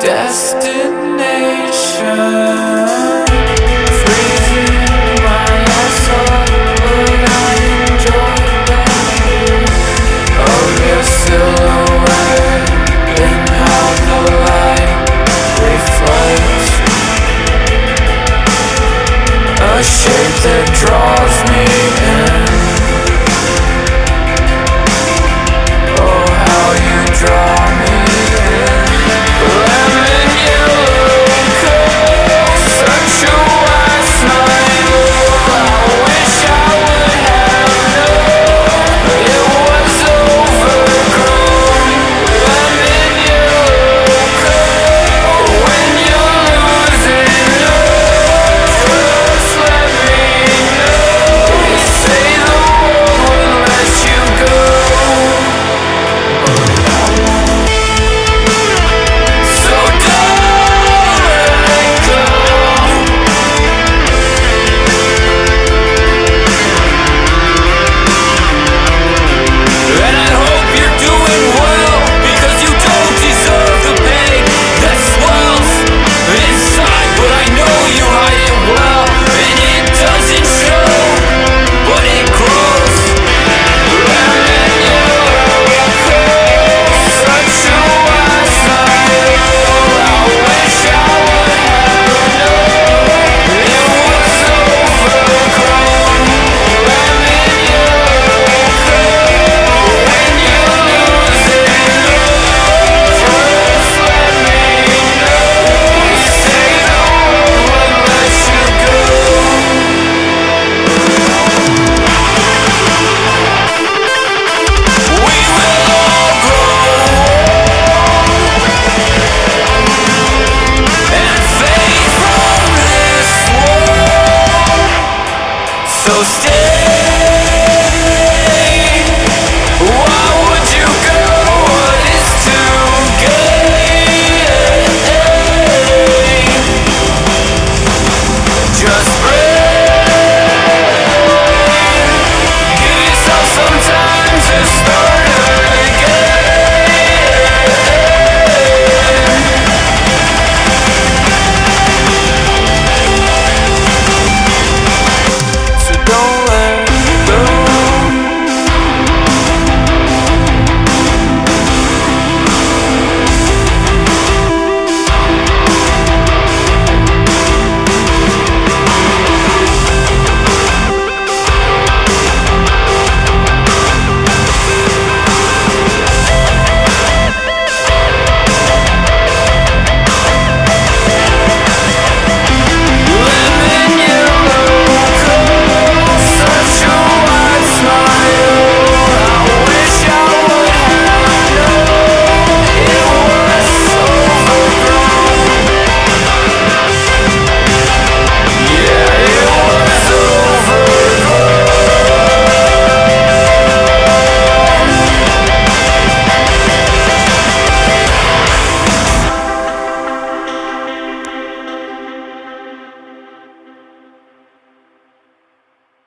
destination. so